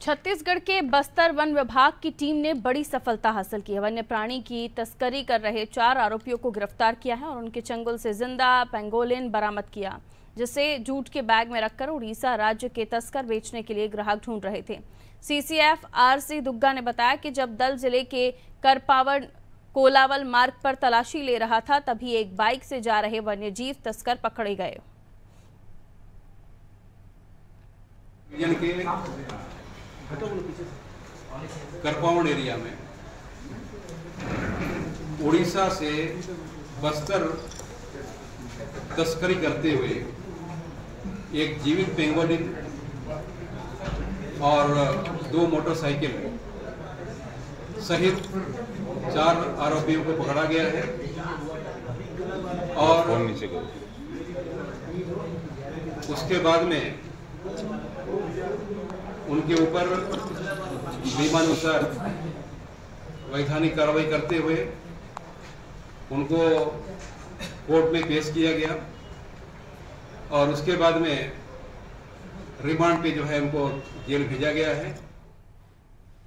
छत्तीसगढ़ के बस्तर वन विभाग की टीम ने बड़ी सफलता हासिल की है। वन्य प्राणी की तस्करी कर रहे चार आरोपियों को गिरफ़्तार किया है और उनके चंगुल से ज़िंदा पेंगोलिन बरामद किया, जिसे जूट के बैग में रखकर उड़ीसा राज्य के तस्कर बेचने के लिए ग्राहक ढूंढ रहे थे। सीसीएफ आरसी दुग्गा ने बताया कि जब दल ज़िले के करपावर कोलावल मार्ग पर तलाशी ले रहा था, तभी एक बाइक से जा रहे वन्यजीव तस्कर पकड़े गए। करपाउंड एरिया में उड़ीसा से बस्तर तस्करी करते हुए एक जीवित पेंगोलिन और दो मोटरसाइकिल सहित चार आरोपियों को पकड़ा गया है और उसके बाद में उनके ऊपर नियमानुसार वैधानिक कार्रवाई करते हुए उनको कोर्ट में पेश किया गया और उसके बाद में रिमांड पे जो है उनको जेल भेजा गया है।